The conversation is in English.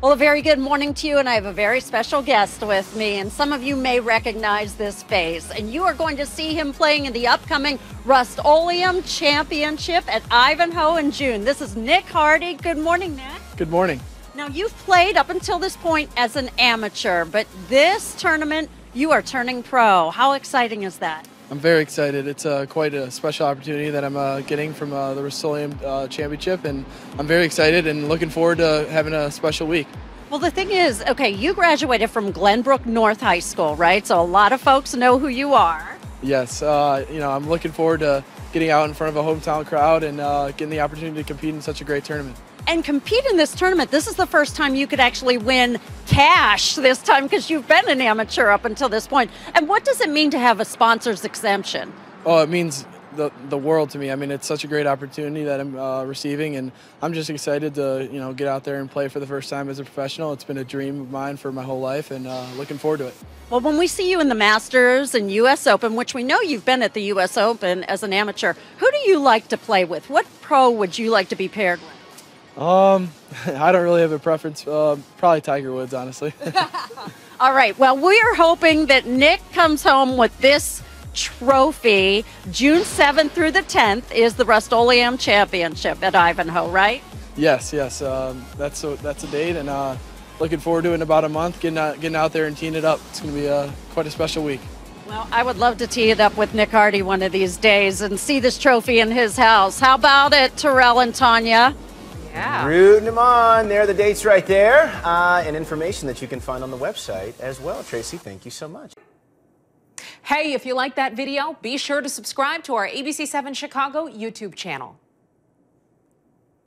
Well, a very good morning to you, and I have a very special guest with me. And some of you may recognize this face, and you are going to see him playing in the upcoming Rust-Oleum Championship at Ivanhoe in June. This is Nick Hardy. Good morning, Nick. Good morning. Now, you've played up until this point as an amateur, but this tournament, you are turning pro. How exciting is that? I'm very excited. It's uh, quite a special opportunity that I'm uh, getting from uh, the Rust-Oleum uh, Championship, and I'm very excited and looking forward to having a special week. Well, the thing is, okay, you graduated from Glenbrook North High School, right? So a lot of folks know who you are. Yes, uh, you know, I'm looking forward to getting out in front of a hometown crowd and uh, getting the opportunity to compete in such a great tournament and compete in this tournament. This is the first time you could actually win cash this time because you've been an amateur up until this point. And what does it mean to have a sponsor's exemption? Oh, it means the the world to me. I mean, it's such a great opportunity that I'm uh, receiving, and I'm just excited to you know get out there and play for the first time as a professional. It's been a dream of mine for my whole life, and uh, looking forward to it. Well, when we see you in the Masters and U.S. Open, which we know you've been at the U.S. Open as an amateur, who do you like to play with? What pro would you like to be paired with? Um, I don't really have a preference. Uh, probably Tiger Woods, honestly. All right. Well, we are hoping that Nick comes home with this trophy. June 7th through the 10th is the Rust-Oleum Championship at Ivanhoe, right? Yes, yes. Um, that's a, that's a date, and uh, looking forward to it in about a month. Getting out, getting out there and teeing it up. It's going to be uh, quite a special week. Well, I would love to tee it up with Nick Hardy one of these days and see this trophy in his house. How about it, Terrell and Tanya? Yeah. Rooting them on. There are the dates right there, uh, and information that you can find on the website as well. Tracy, thank you so much. Hey, if you like that video, be sure to subscribe to our ABC7 Chicago YouTube channel.